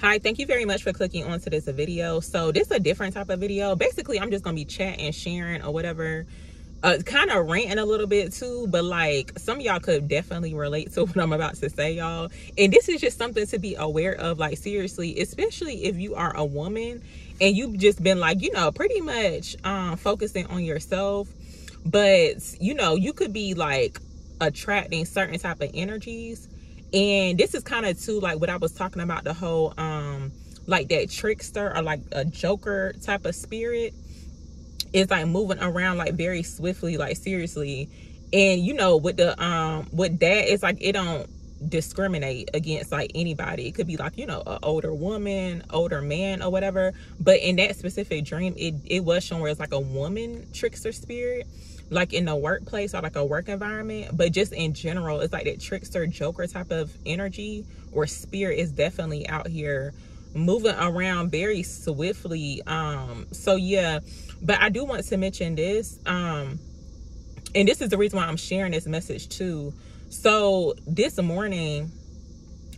Hi, thank you very much for clicking onto this video. So this is a different type of video. Basically, I'm just gonna be chatting, sharing, or whatever. Uh, kind of ranting a little bit too, but like some y'all could definitely relate to what I'm about to say, y'all. And this is just something to be aware of, like seriously, especially if you are a woman and you've just been like, you know, pretty much um, focusing on yourself. But you know, you could be like attracting certain type of energies and this is kind of too like what i was talking about the whole um like that trickster or like a joker type of spirit. Is like moving around like very swiftly like seriously. And you know with the um with that it's like it don't discriminate against like anybody. It could be like you know an older woman older man or whatever. But in that specific dream it it was shown where it's like a woman trickster spirit like in the workplace or like a work environment but just in general it's like that trickster joker type of energy or spirit is definitely out here moving around very swiftly um so yeah. But i do want to mention this um and this is the reason why i'm sharing this message too. So this morning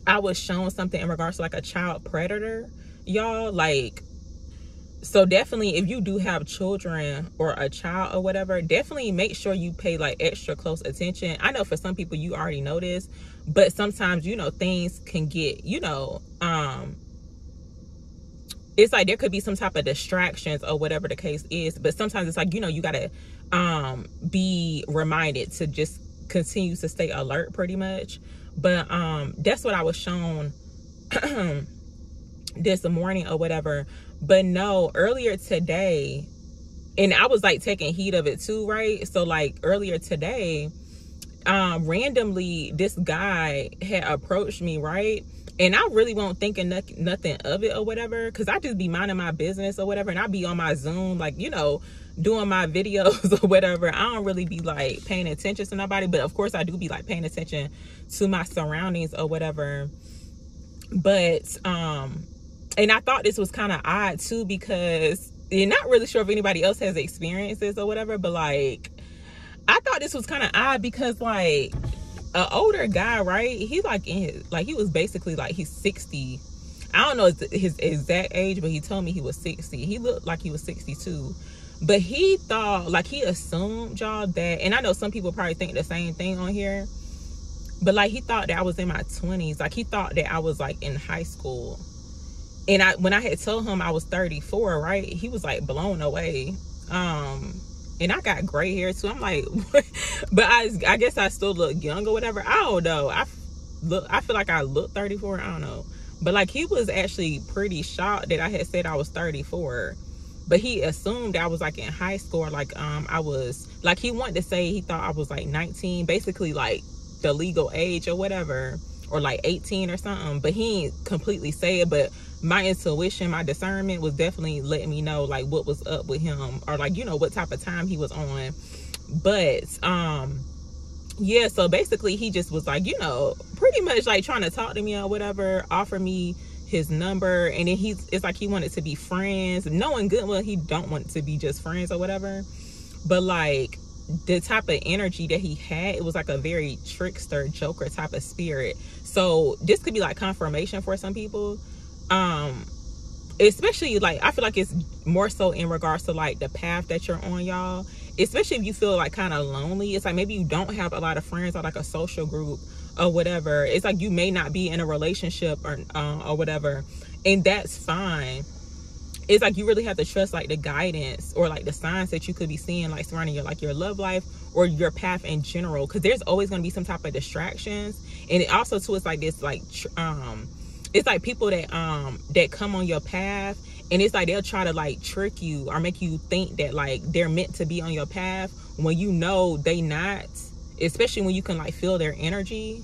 i was shown something in regards to like a child predator y'all. Like so definitely if you do have children or a child or whatever definitely make sure you pay like extra close attention. I know for some people you already know this but sometimes you know things can get you know um it's like there could be some type of distractions or whatever the case is but sometimes it's like you know you gotta um be reminded to just continue to stay alert pretty much. But um that's what i was shown this morning or whatever but no, earlier today, and I was like taking heat of it too, right? So like earlier today, um, randomly this guy had approached me, right? And I really won't think of nothing of it or whatever, cause I just be minding my business or whatever, and I be on my Zoom, like you know, doing my videos or whatever. I don't really be like paying attention to nobody, but of course I do be like paying attention to my surroundings or whatever. But um, and I thought this was kind of odd too because you're not really sure if anybody else has experiences or whatever, but like I thought this was kind of odd because like an older guy, right? He's like in his like he was basically like he's 60. I don't know his exact age, but he told me he was 60. He looked like he was 62. But he thought like he assumed y'all that and I know some people probably think the same thing on here. But like he thought that I was in my 20s. Like he thought that I was like in high school and I when I had told him I was 34, right? He was like blown away. Um, and I got gray hair too. I'm like, but I I guess I still look young or whatever. I don't know. I look I feel like I look 34. I don't know. But like he was actually pretty shocked that I had said I was 34. But he assumed I was like in high school like um I was like he wanted to say he thought I was like 19, basically like the legal age or whatever or like 18 or something but he completely say it but my intuition my discernment was definitely letting me know like what was up with him or like you know what type of time he was on. But um yeah so basically he just was like you know pretty much like trying to talk to me or whatever offer me his number. And then he's it's like he wanted to be friends knowing good well he don't want to be just friends or whatever. But like the type of energy that he had it was like a very trickster joker type of spirit. So this could be like confirmation for some people um especially like i feel like it's more so in regards to like the path that you're on y'all. Especially if you feel like kind of lonely. It's like maybe you don't have a lot of friends or like a social group or whatever. It's like you may not be in a relationship or uh, or whatever. And that's fine. It's like you really have to trust like the guidance or like the signs that you could be seeing like surrounding your like your love life or your path in general. Because there's always going to be some type of distractions. And it also too it's like this like um it's like people that um that come on your path and it's like they'll try to like trick you or make you think that like they're meant to be on your path when you know they not especially when you can like feel their energy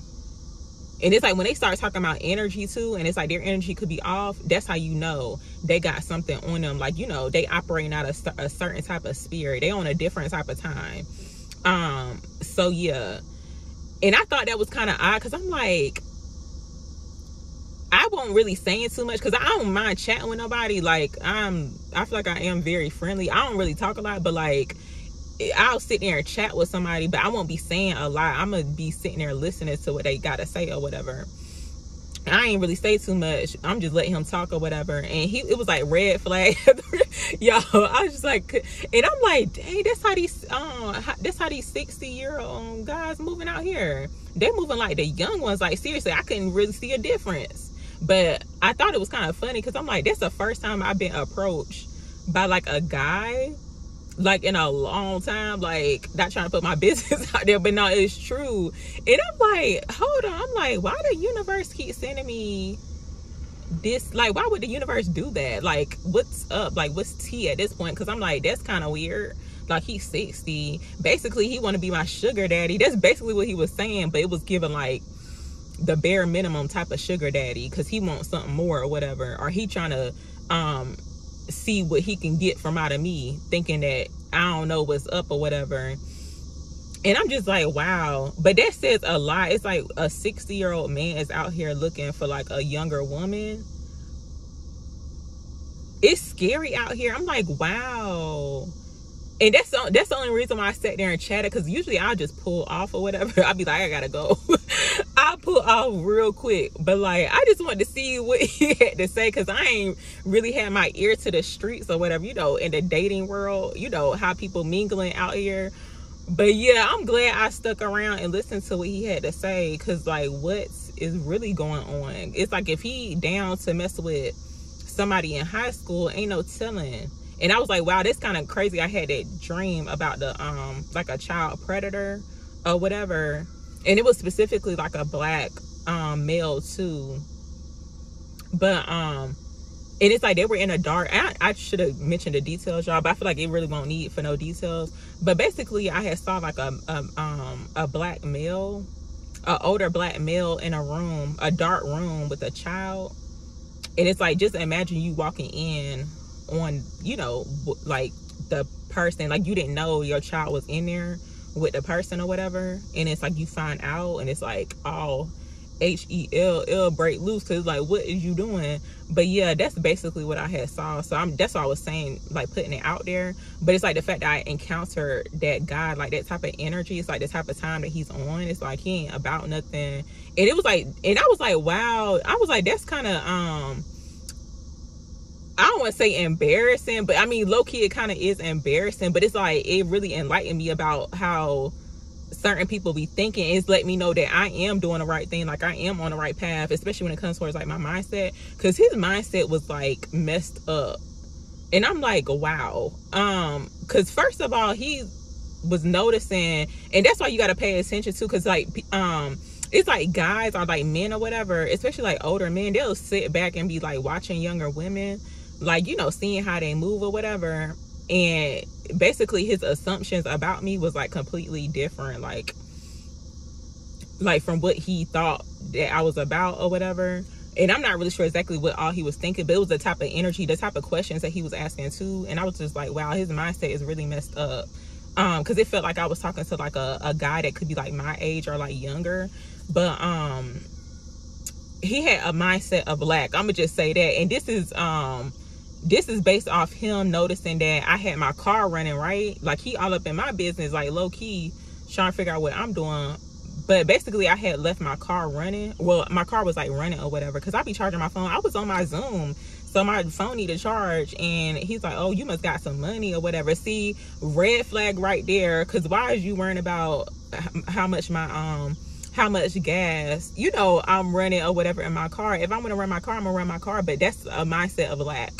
and it's like when they start talking about energy too, and it's like their energy could be off, that's how you know they got something on them. Like, you know, they operating out a, a certain type of spirit. They on a different type of time. Um, so yeah. And I thought that was kind of odd because I'm like, I won't really saying too much because I don't mind chatting with nobody. Like I'm I feel like I am very friendly. I don't really talk a lot, but like I'll sit there and chat with somebody, but I won't be saying a lot. I'm gonna be sitting there listening to what they gotta say or whatever. I ain't really say too much. I'm just letting him talk or whatever. And he, it was like red flag, yo. I was just like, and I'm like, dang, that's how these, um, that's how these 60 year old guys moving out here. They're moving like the young ones. Like seriously, I couldn't really see a difference. But I thought it was kind of funny because I'm like, that's the first time I've been approached by like a guy like in a long time like not trying to put my business out there but no it's true. And i'm like hold on i'm like why the universe keep sending me this like why would the universe do that? Like what's up? Like what's t at this point? Because i'm like that's kind of weird. Like he's 60 basically he want to be my sugar daddy. That's basically what he was saying but it was given like the bare minimum type of sugar daddy because he wants something more or whatever or he trying to um see what he can get from out of me, thinking that I don't know what's up or whatever. And I'm just like, wow. But that says a lot. It's like a 60 year old man is out here looking for like a younger woman. It's scary out here. I'm like, wow and that's the, that's the only reason why I sat there and chatted because usually I'll just pull off or whatever. I'll be like, I gotta go. I'll pull off real quick. But like, I just wanted to see what he had to say because I ain't really had my ear to the streets or whatever, you know, in the dating world, you know, how people mingling out here. But yeah, I'm glad I stuck around and listened to what he had to say because like, what is really going on? It's like if he down to mess with somebody in high school, ain't no telling and I was like, wow, that's kind of crazy. I had that dream about the um like a child predator or whatever, and it was specifically like a black um male too. But um, and it's like they were in a dark. I, I should have mentioned the details, y'all, but I feel like it really won't need for no details. But basically, I had saw like a, a um a black male, a older black male in a room, a dark room with a child, and it's like just imagine you walking in on you know like the person like you didn't know your child was in there with the person or whatever and it's like you find out and it's like all h-e-l-l break loose because like what is you doing? But yeah that's basically what i had saw. So i'm that's what i was saying like putting it out there. But it's like the fact that i encountered that guy like that type of energy it's like the type of time that he's on it's like he ain't about nothing. And it was like and i was like wow. I was like that's kind of um I don't want to say embarrassing, but I mean, low key, it kind of is embarrassing. But it's like it really enlightened me about how certain people be thinking. It's let me know that I am doing the right thing, like I am on the right path, especially when it comes towards like my mindset. Because his mindset was like messed up, and I'm like, wow. Um, because first of all, he was noticing, and that's why you got to pay attention to, because like, um it's like guys or like men or whatever, especially like older men, they'll sit back and be like watching younger women like you know seeing how they move or whatever. And basically his assumptions about me was like completely different like like from what he thought that I was about or whatever. And I'm not really sure exactly what all he was thinking but it was the type of energy the type of questions that he was asking too. And I was just like wow his mindset is really messed up. Um because it felt like I was talking to like a, a guy that could be like my age or like younger. But um he had a mindset of black i'm gonna just say that. And this is um this is based off him noticing that I had my car running, right? Like he all up in my business, like low key, trying to figure out what I'm doing. But basically I had left my car running. Well, my car was like running or whatever. Cause I be charging my phone. I was on my Zoom. So my phone needed charge. And he's like, oh, you must got some money or whatever. See, red flag right there. Cause why is you worrying about how much my um how much gas you know i'm running or whatever in my car if i'm gonna run my car i'm gonna run my car but that's a mindset of lack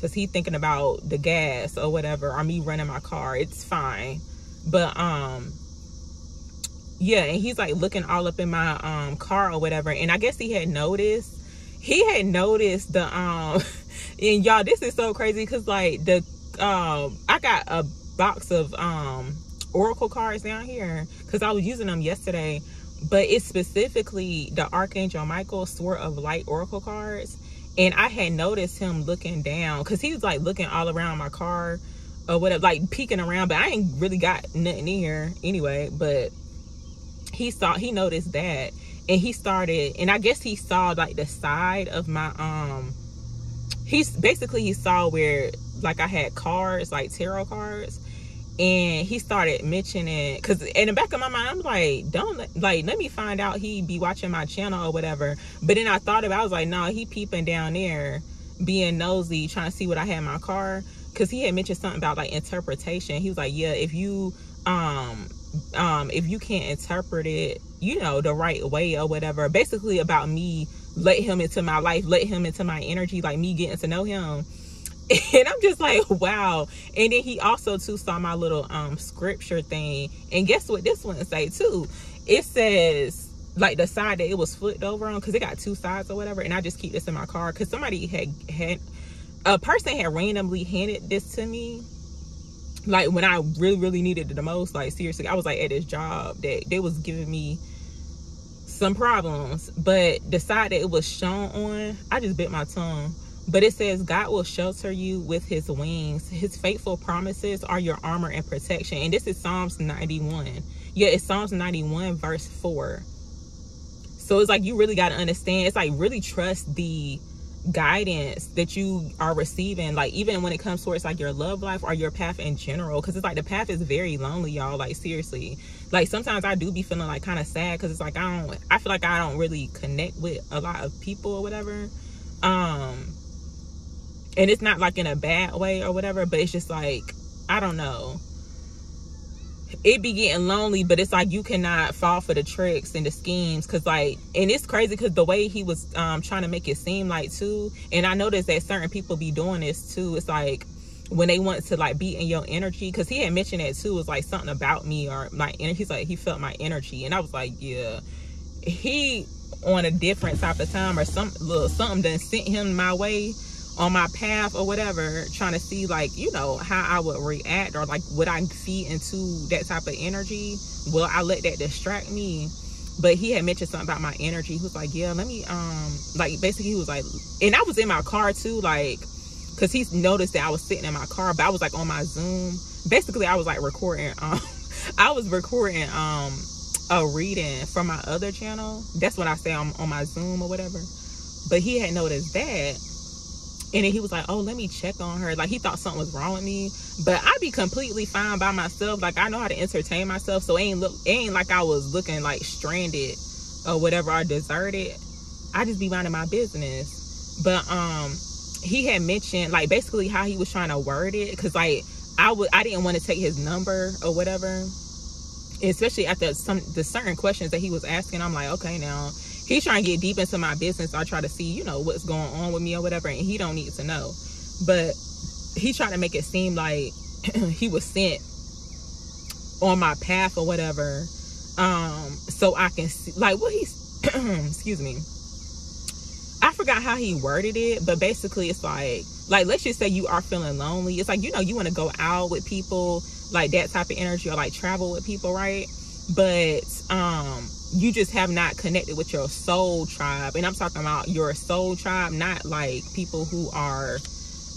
because he thinking about the gas or whatever or me running my car it's fine. But um yeah and he's like looking all up in my um car or whatever and i guess he had noticed he had noticed the um and y'all this is so crazy because like the um i got a box of um oracle cards down here because i was using them yesterday but it's specifically the archangel michael sword of light oracle cards and I had noticed him looking down because he was like looking all around my car or whatever, like peeking around. But I ain't really got nothing in here anyway. But he saw, he noticed that, and he started, and I guess he saw like the side of my um. He's basically he saw where like I had cards, like tarot cards, and he started mentioning because in the back of my mind i'm like don't like let me find out he be watching my channel or whatever. But then i thought about it, i was like no he peeping down there being nosy trying to see what i had in my car. Because he had mentioned something about like interpretation. He was like yeah if you um um if you can't interpret it you know the right way or whatever. Basically about me let him into my life let him into my energy like me getting to know him and i'm just like wow. And then he also too saw my little um scripture thing. And guess what this one say too? It says like the side that it was flipped over on because it got two sides or whatever. And i just keep this in my car because somebody had had a person had randomly handed this to me like when i really really needed it the most. Like seriously i was like at this job that they was giving me some problems. But the side that it was shown on i just bit my tongue but it says, God will shelter you with his wings. His faithful promises are your armor and protection. And this is Psalms 91. Yeah, it's Psalms 91, verse 4. So it's like you really got to understand. It's like really trust the guidance that you are receiving like even when it comes towards like your love life or your path in general because it's like the path is very lonely y'all like seriously like sometimes i do be feeling like kind of sad because it's like i don't i feel like i don't really connect with a lot of people or whatever um and it's not like in a bad way or whatever but it's just like i don't know. It be getting lonely but it's like you cannot fall for the tricks and the schemes because like and it's crazy because the way he was um trying to make it seem like too and i noticed that certain people be doing this too. It's like when they want to like be in your energy because he had mentioned that too was like something about me or my energy he's like he felt my energy and i was like yeah. He on a different type of time or some little something done sent him my way on my path or whatever trying to see like you know how i would react or like would i feed into that type of energy. Will i let that distract me. But he had mentioned something about my energy. He was like yeah let me um like basically he was like and i was in my car too like because he noticed that i was sitting in my car but i was like on my zoom. Basically i was like recording um i was recording um a reading from my other channel. That's what i say I'm on my zoom or whatever. But he had noticed that and then he was like oh let me check on her. Like he thought something was wrong with me. But i'd be completely fine by myself. Like i know how to entertain myself. So it ain't look it ain't like i was looking like stranded or whatever or deserted. I just be minding my business. But um he had mentioned like basically how he was trying to word it. Because like i would i didn't want to take his number or whatever. Especially after some the certain questions that he was asking i'm like okay now he's trying to get deep into my business. I try to see, you know, what's going on with me or whatever, and he don't need to know. But he trying to make it seem like he was sent on my path or whatever, um, so I can see, like, what he's, excuse me. I forgot how he worded it, but basically it's like, like let's just say you are feeling lonely. It's like you know you want to go out with people, like that type of energy, or like travel with people, right? But um you just have not connected with your soul tribe. And i'm talking about your soul tribe not like people who are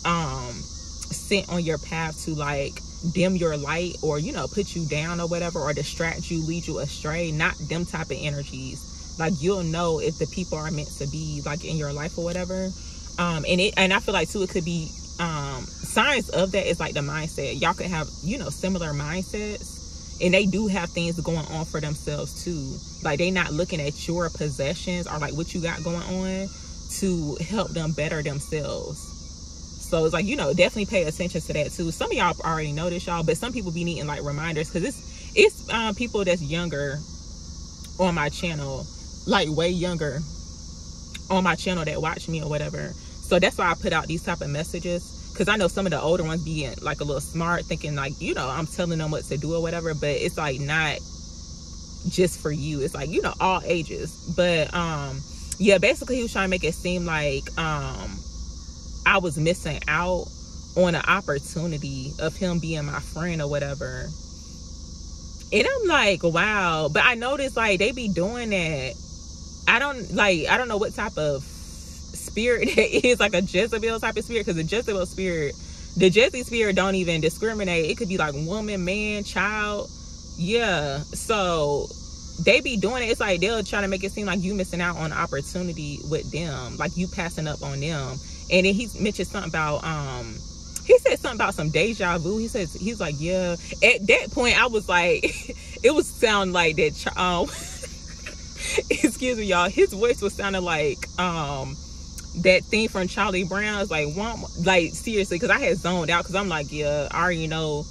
um sent on your path to like dim your light or you know put you down or whatever or distract you lead you astray. Not them type of energies. Like you'll know if the people are meant to be like in your life or whatever. Um and it and i feel like too it could be um signs of that is like the mindset. Y'all could have you know similar mindsets and they do have things going on for themselves too. Like they not looking at your possessions or like what you got going on to help them better themselves. So it's like you know definitely pay attention to that too. Some of y'all already know this y'all but some people be needing like reminders because it's it's um, people that's younger on my channel like way younger on my channel that watch me or whatever. So that's why i put out these type of messages because I know some of the older ones being like a little smart, thinking like, you know, I'm telling them what to do or whatever, but it's like not just for you. It's like, you know, all ages. But um yeah, basically he was trying to make it seem like um I was missing out on an opportunity of him being my friend or whatever. And I'm like, wow. But I noticed like they be doing that. I don't like I don't know what type of spirit is like a Jezebel type of spirit because the Jezebel spirit, the Jezzy spirit don't even discriminate. It could be like woman, man, child. Yeah. So they be doing it. It's like they'll try to make it seem like you missing out on opportunity with them, like you passing up on them. And then he mentioned something about um he said something about some deja vu. He says he's like, yeah. At that point, I was like, it was sound like that. Um, excuse me, y'all. His voice was sounding like um that thing from Charlie Brown. It's like one, like seriously, because I had zoned out because I'm like, yeah, I already know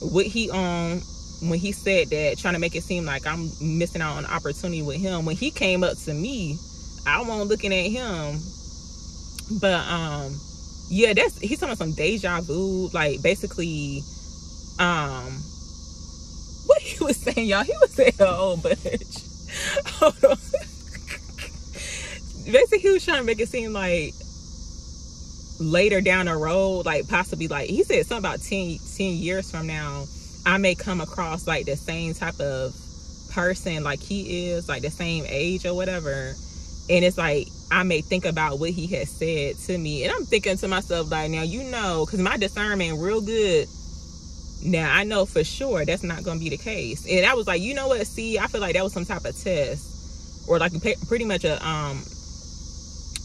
what he um when he said that, trying to make it seem like I'm missing out on opportunity with him. When he came up to me, I wasn't looking at him. But um yeah, that's he's talking some deja vu, like basically um what he was saying, y'all. He was saying oh bunch. Hold on. Basically he was trying to make it seem like later down the road, like possibly like he said something about 10, 10 years from now I may come across like the same type of person like he is, like the same age or whatever. And it's like I may think about what he has said to me. And I'm thinking to myself, like, now you know, because my discernment real good. Now I know for sure that's not gonna be the case. And I was like, you know what? See, I feel like that was some type of test, or like pretty much a um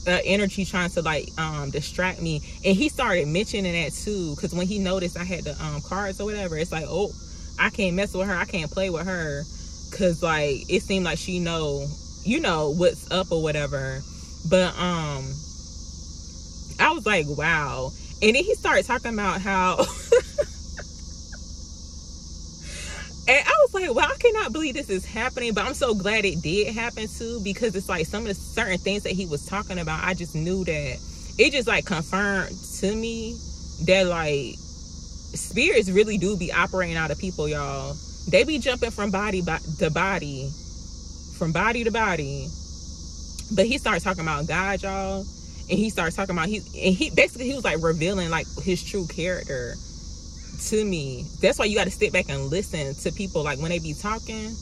uh, energy trying to like um distract me. And he started mentioning that too because when he noticed i had the um cards or whatever it's like oh i can't mess with her. I can't play with her. Because like it seemed like she know you know what's up or whatever. But um i was like wow. And then he started talking about how And I was like, well, I cannot believe this is happening, but I'm so glad it did happen too because it's like some of the certain things that he was talking about, I just knew that it just like confirmed to me that like spirits really do be operating out of people, y'all. They be jumping from body to body, from body to body. But he started talking about God, y'all, and he started talking about he and he basically he was like revealing like his true character to me. That's why you got to sit back and listen to people like when they be talking.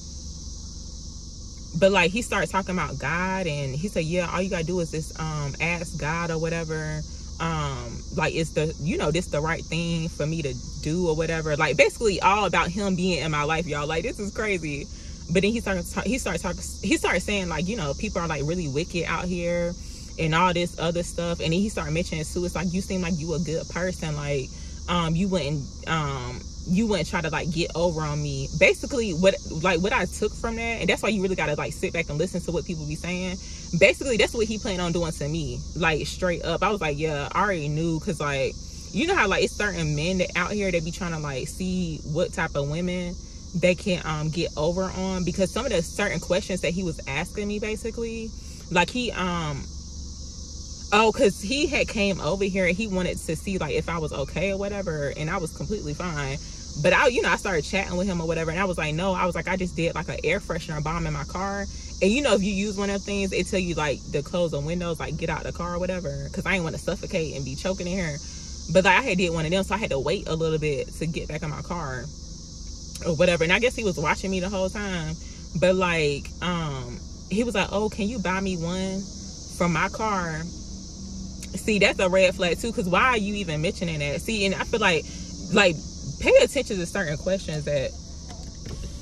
But like he started talking about God and he said, Yeah, all you gotta do is just um ask God or whatever. Um, like it's the you know, this the right thing for me to do or whatever. Like basically all about him being in my life, y'all. Like this is crazy. But then he started he started talking he started saying like, you know, people are like really wicked out here and all this other stuff. And then he started mentioning it's like you seem like you a good person, like um you wouldn't um you wouldn't try to like get over on me. Basically what like what i took from that and that's why you really got to like sit back and listen to what people be saying. Basically that's what he planned on doing to me like straight up. I was like yeah i already knew because like you know how like it's certain men that out here that be trying to like see what type of women they can um get over on because some of the certain questions that he was asking me basically like he um Oh, cause he had came over here and he wanted to see like if I was okay or whatever, and I was completely fine. But I, you know, I started chatting with him or whatever, and I was like, no, I was like, I just did like an air freshener bomb in my car, and you know, if you use one of things, it tell you like to close the windows, like get out the car or whatever, cause I didn't want to suffocate and be choking in here. But like I had did one of them, so I had to wait a little bit to get back in my car or whatever. And I guess he was watching me the whole time. But like, um, he was like, oh, can you buy me one from my car? See that's a red flag too because why are you even mentioning that? See and i feel like like pay attention to certain questions that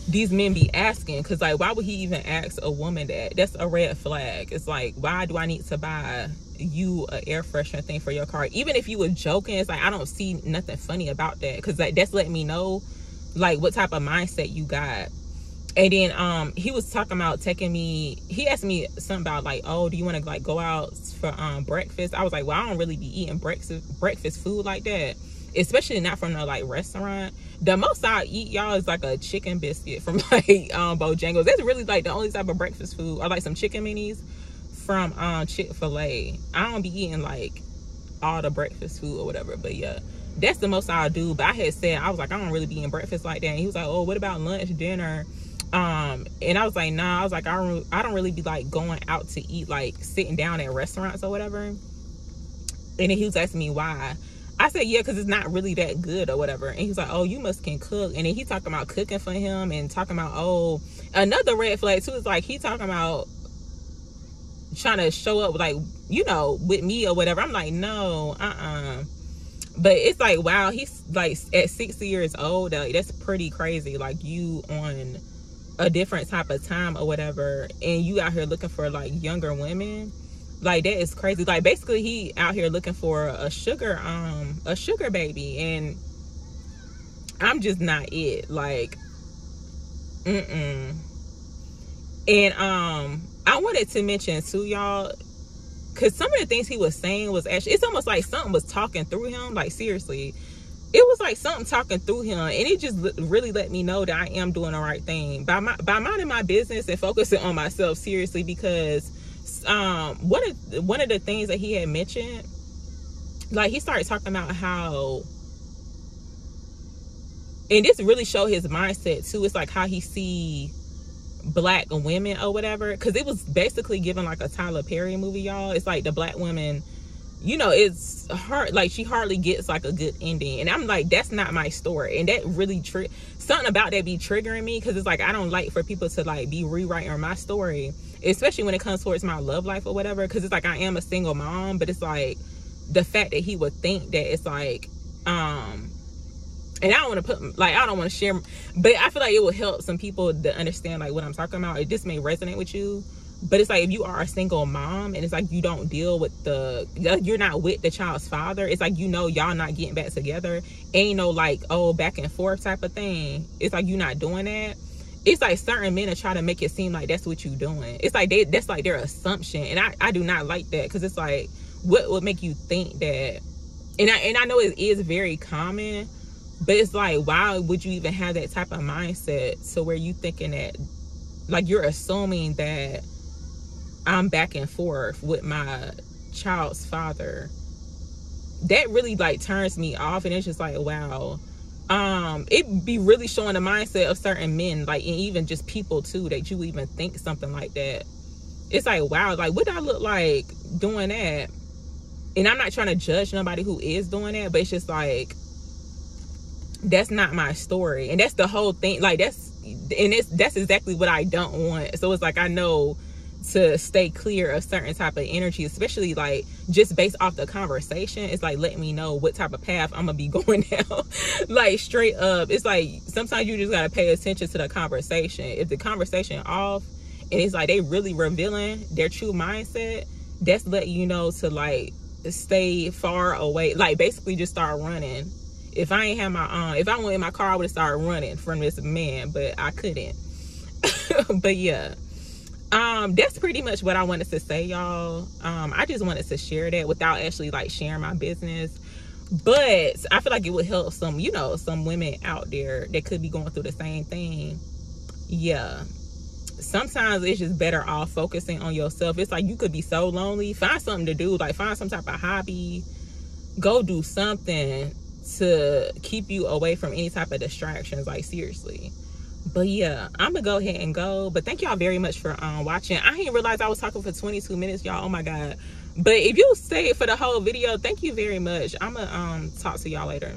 these men be asking because like why would he even ask a woman that? That's a red flag. It's like why do i need to buy you an air freshener thing for your car? Even if you were joking it's like i don't see nothing funny about that because like that's letting me know like what type of mindset you got and then um he was talking about taking me he asked me something about like oh do you want to like go out for um breakfast? I was like well i don't really be eating breakfast breakfast food like that especially not from the like restaurant. The most i eat y'all is like a chicken biscuit from like um bojangles. That's really like the only type of breakfast food or like some chicken minis from um chick-fil-a. I don't be eating like all the breakfast food or whatever but yeah that's the most i'll do. But i had said i was like i don't really be eating breakfast like that. And he was like oh what about lunch dinner um and i was like nah i was like i don't i don't really be like going out to eat like sitting down at restaurants or whatever. And then he was asking me why. I said yeah because it's not really that good or whatever. And he's like oh you must can cook. And then he talking about cooking for him and talking about oh another red flag too is like he talking about trying to show up like you know with me or whatever. I'm like no uh-uh. But it's like wow he's like at 60 years old like, that's pretty crazy like you on a different type of time or whatever and you out here looking for like younger women like that is crazy. Like basically he out here looking for a sugar um a sugar baby and i'm just not it like mm-mm. And um i wanted to mention too y'all because some of the things he was saying was actually it's almost like something was talking through him like seriously it was like something talking through him and it just really let me know that i am doing the right thing. By my by minding my business and focusing on myself seriously because um one of one of the things that he had mentioned like he started talking about how and this really showed his mindset too it's like how he see black women or whatever because it was basically given like a tyler perry movie y'all. It's like the black women you know it's hard like she hardly gets like a good ending. And i'm like that's not my story. And that really tri- something about that be triggering me because it's like i don't like for people to like be rewriting my story especially when it comes towards my love life or whatever because it's like i am a single mom but it's like the fact that he would think that it's like um and I don't want to put like I don't want to share, but I feel like it will help some people to understand like what I'm talking about. It just may resonate with you, but it's like if you are a single mom and it's like you don't deal with the you're not with the child's father it's like you know y'all not getting back together. Ain't no like oh back and forth type of thing. It's like you not doing that. It's like certain men are trying to make it seem like that's what you doing. It's like they that's like their assumption. And i i do not like that because it's like what would make you think that? And i and i know it is very common but it's like why would you even have that type of mindset so where you thinking that like you're assuming that I'm back and forth with my child's father. That really like turns me off and it's just like wow. Um, it be really showing the mindset of certain men, like and even just people too, that you even think something like that. It's like wow, like what I look like doing that? And I'm not trying to judge nobody who is doing that, but it's just like that's not my story. And that's the whole thing. Like that's and it's that's exactly what I don't want. So it's like I know to stay clear of certain type of energy especially like just based off the conversation it's like letting me know what type of path i'm gonna be going down. Like straight up it's like sometimes you just gotta pay attention to the conversation. If the conversation off and it's like they really revealing their true mindset that's letting you know to like stay far away like basically just start running. If i ain't have my um if i went in my car i would have started running from this man but i couldn't. But yeah um that's pretty much what i wanted to say y'all. Um i just wanted to share that without actually like sharing my business. But i feel like it would help some you know some women out there that could be going through the same thing. Yeah. Sometimes it's just better off focusing on yourself. It's like you could be so lonely. Find something to do. Like find some type of hobby. Go do something to keep you away from any type of distractions. Like seriously but yeah i'm gonna go ahead and go. But thank y'all very much for um watching. I didn't realize i was talking for 22 minutes y'all. Oh my god. But if you stay for the whole video thank you very much. I'm gonna um talk to y'all later